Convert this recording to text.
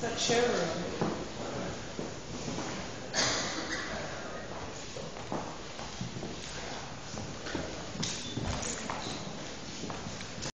that showroom.